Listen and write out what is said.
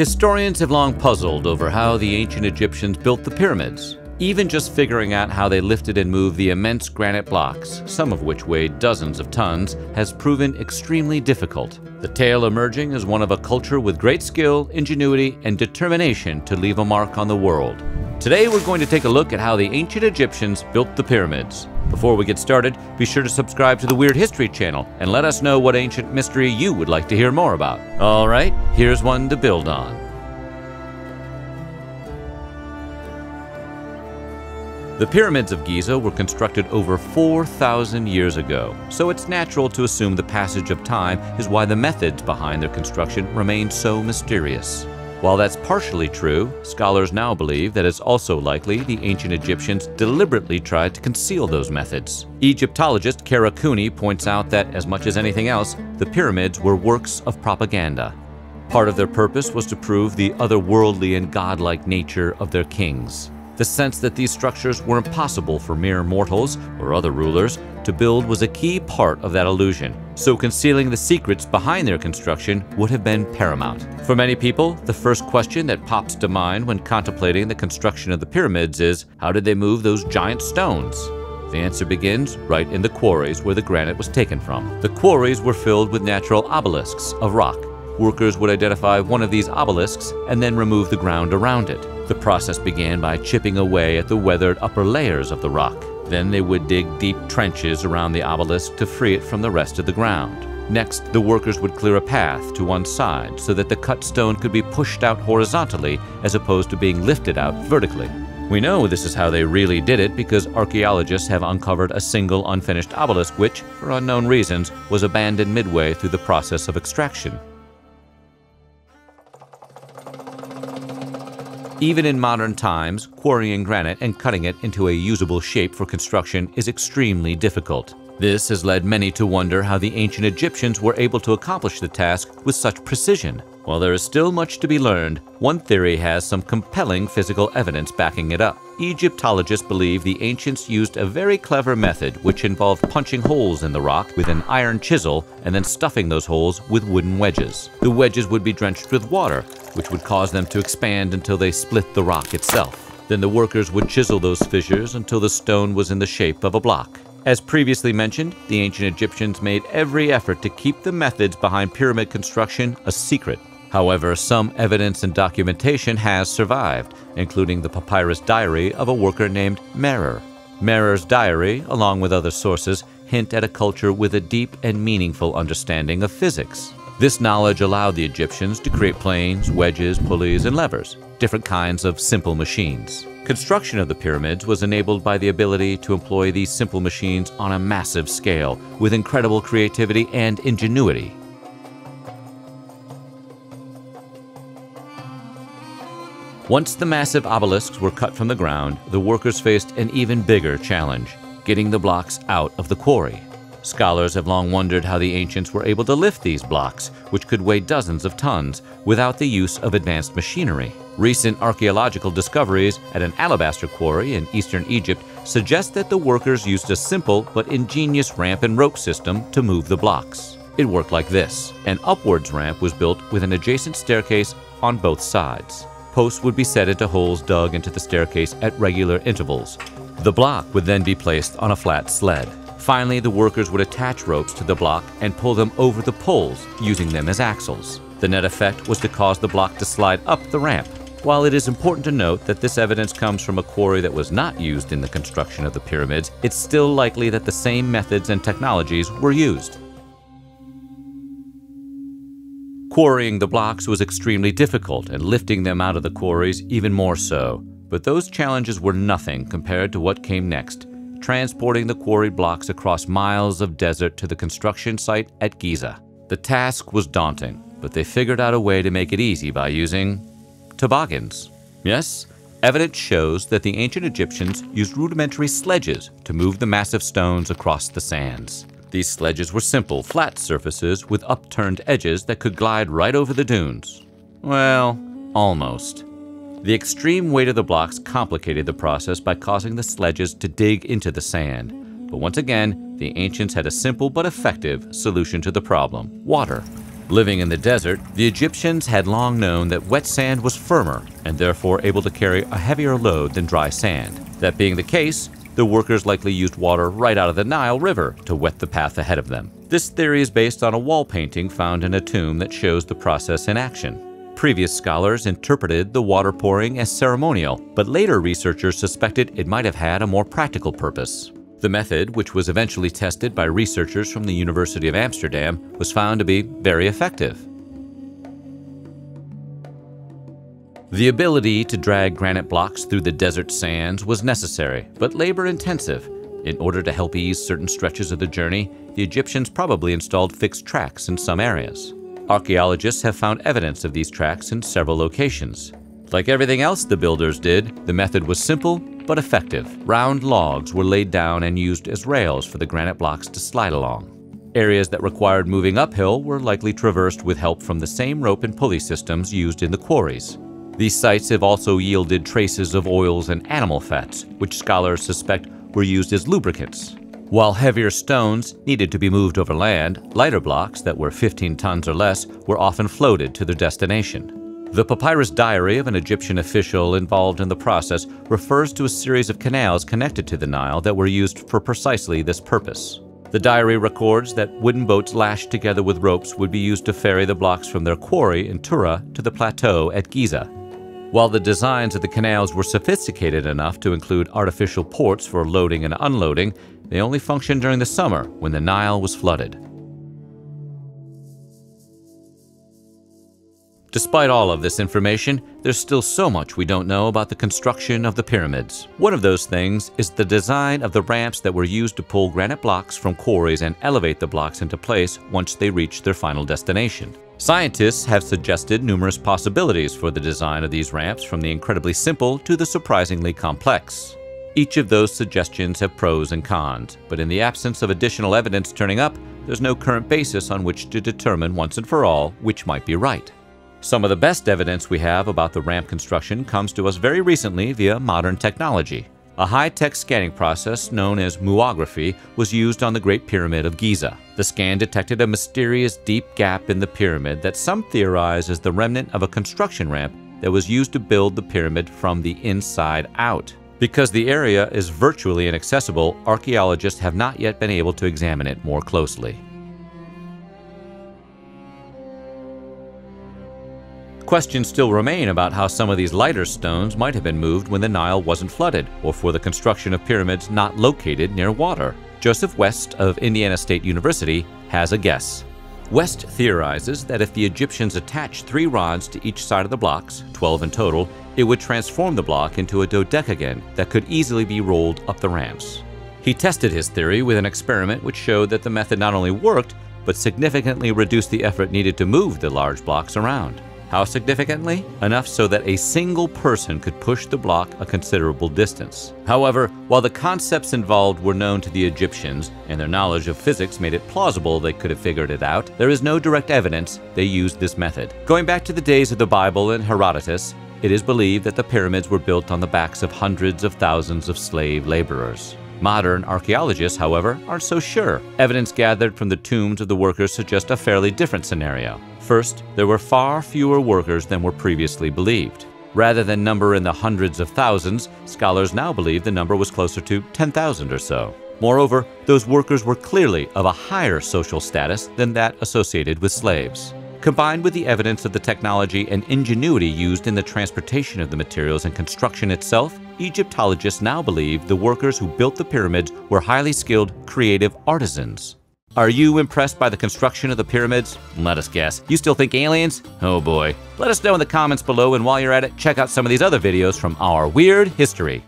Historians have long puzzled over how the ancient Egyptians built the pyramids. Even just figuring out how they lifted and moved the immense granite blocks, some of which weighed dozens of tons, has proven extremely difficult. The tale emerging as one of a culture with great skill, ingenuity, and determination to leave a mark on the world. Today we're going to take a look at how the ancient Egyptians built the pyramids. Before we get started, be sure to subscribe to the Weird History channel and let us know what ancient mystery you would like to hear more about. All right, here's one to build on. The pyramids of Giza were constructed over 4,000 years ago, so it's natural to assume the passage of time is why the methods behind their construction remain so mysterious. While that's partially true, scholars now believe that it's also likely the ancient Egyptians deliberately tried to conceal those methods. Egyptologist Kara Cooney points out that, as much as anything else, the pyramids were works of propaganda. Part of their purpose was to prove the otherworldly and godlike nature of their kings. The sense that these structures were impossible for mere mortals or other rulers to build was a key part of that illusion, so concealing the secrets behind their construction would have been paramount. For many people, the first question that pops to mind when contemplating the construction of the pyramids is how did they move those giant stones? The answer begins right in the quarries where the granite was taken from. The quarries were filled with natural obelisks of rock. Workers would identify one of these obelisks and then remove the ground around it. The process began by chipping away at the weathered upper layers of the rock. Then they would dig deep trenches around the obelisk to free it from the rest of the ground. Next, the workers would clear a path to one side so that the cut stone could be pushed out horizontally as opposed to being lifted out vertically. We know this is how they really did it because archaeologists have uncovered a single unfinished obelisk which, for unknown reasons, was abandoned midway through the process of extraction. Even in modern times, quarrying granite and cutting it into a usable shape for construction is extremely difficult. This has led many to wonder how the ancient Egyptians were able to accomplish the task with such precision. While there is still much to be learned, one theory has some compelling physical evidence backing it up. Egyptologists believe the ancients used a very clever method which involved punching holes in the rock with an iron chisel and then stuffing those holes with wooden wedges. The wedges would be drenched with water, which would cause them to expand until they split the rock itself. Then the workers would chisel those fissures until the stone was in the shape of a block. As previously mentioned, the ancient Egyptians made every effort to keep the methods behind pyramid construction a secret. However, some evidence and documentation has survived, including the papyrus diary of a worker named Merer. Merer's diary, along with other sources, hint at a culture with a deep and meaningful understanding of physics. This knowledge allowed the Egyptians to create planes, wedges, pulleys, and levers, different kinds of simple machines. Construction of the pyramids was enabled by the ability to employ these simple machines on a massive scale with incredible creativity and ingenuity. Once the massive obelisks were cut from the ground, the workers faced an even bigger challenge getting the blocks out of the quarry. Scholars have long wondered how the ancients were able to lift these blocks, which could weigh dozens of tons, without the use of advanced machinery. Recent archaeological discoveries at an alabaster quarry in eastern Egypt suggest that the workers used a simple but ingenious ramp and rope system to move the blocks. It worked like this. An upwards ramp was built with an adjacent staircase on both sides. Posts would be set into holes dug into the staircase at regular intervals. The block would then be placed on a flat sled. Finally, the workers would attach ropes to the block and pull them over the poles, using them as axles. The net effect was to cause the block to slide up the ramp. While it is important to note that this evidence comes from a quarry that was not used in the construction of the pyramids, it's still likely that the same methods and technologies were used. Quarrying the blocks was extremely difficult, and lifting them out of the quarries even more so. But those challenges were nothing compared to what came next transporting the quarried blocks across miles of desert to the construction site at Giza. The task was daunting, but they figured out a way to make it easy by using toboggans. Yes, evidence shows that the ancient Egyptians used rudimentary sledges to move the massive stones across the sands. These sledges were simple, flat surfaces with upturned edges that could glide right over the dunes. Well, almost. The extreme weight of the blocks complicated the process by causing the sledges to dig into the sand. But once again, the ancients had a simple but effective solution to the problem water. Living in the desert, the Egyptians had long known that wet sand was firmer and therefore able to carry a heavier load than dry sand. That being the case, the workers likely used water right out of the Nile River to wet the path ahead of them. This theory is based on a wall painting found in a tomb that shows the process in action. Previous scholars interpreted the water pouring as ceremonial, but later researchers suspected it might have had a more practical purpose. The method, which was eventually tested by researchers from the University of Amsterdam, was found to be very effective. The ability to drag granite blocks through the desert sands was necessary, but labor intensive. In order to help ease certain stretches of the journey, the Egyptians probably installed fixed tracks in some areas. Archaeologists have found evidence of these tracks in several locations. Like everything else the builders did, the method was simple but effective. Round logs were laid down and used as rails for the granite blocks to slide along. Areas that required moving uphill were likely traversed with help from the same rope and pulley systems used in the quarries. These sites have also yielded traces of oils and animal fats, which scholars suspect were used as lubricants. While heavier stones needed to be moved over land, lighter blocks that were 15 tons or less were often floated to their destination. The papyrus diary of an Egyptian official involved in the process refers to a series of canals connected to the Nile that were used for precisely this purpose. The diary records that wooden boats lashed together with ropes would be used to ferry the blocks from their quarry in Tura to the plateau at Giza. While the designs of the canals were sophisticated enough to include artificial ports for loading and unloading, they only functioned during the summer when the Nile was flooded. Despite all of this information, there's still so much we don't know about the construction of the pyramids. One of those things is the design of the ramps that were used to pull granite blocks from quarries and elevate the blocks into place once they reached their final destination. Scientists have suggested numerous possibilities for the design of these ramps from the incredibly simple to the surprisingly complex. Each of those suggestions have pros and cons, but in the absence of additional evidence turning up, there's no current basis on which to determine once and for all which might be right. Some of the best evidence we have about the ramp construction comes to us very recently via modern technology. A high-tech scanning process known as muography was used on the Great Pyramid of Giza. The scan detected a mysterious deep gap in the pyramid that some theorize is the remnant of a construction ramp that was used to build the pyramid from the inside out. Because the area is virtually inaccessible, archaeologists have not yet been able to examine it more closely. Questions still remain about how some of these lighter stones might have been moved when the Nile wasn't flooded, or for the construction of pyramids not located near water. Joseph West of Indiana State University has a guess. West theorizes that if the Egyptians attached three rods to each side of the blocks, 12 in total, it would transform the block into a dodecagon that could easily be rolled up the ramps. He tested his theory with an experiment which showed that the method not only worked, but significantly reduced the effort needed to move the large blocks around. How significantly? Enough so that a single person could push the block a considerable distance. However, while the concepts involved were known to the Egyptians and their knowledge of physics made it plausible they could have figured it out, there is no direct evidence they used this method. Going back to the days of the Bible and Herodotus, it is believed that the pyramids were built on the backs of hundreds of thousands of slave laborers. Modern archaeologists, however, aren't so sure. Evidence gathered from the tombs of the workers suggests a fairly different scenario. First, there were far fewer workers than were previously believed. Rather than number in the hundreds of thousands, scholars now believe the number was closer to 10,000 or so. Moreover, those workers were clearly of a higher social status than that associated with slaves. Combined with the evidence of the technology and ingenuity used in the transportation of the materials and construction itself, Egyptologists now believe the workers who built the pyramids were highly skilled, creative artisans. Are you impressed by the construction of the pyramids? Let us guess. You still think aliens? Oh boy. Let us know in the comments below, and while you're at it, check out some of these other videos from our weird history.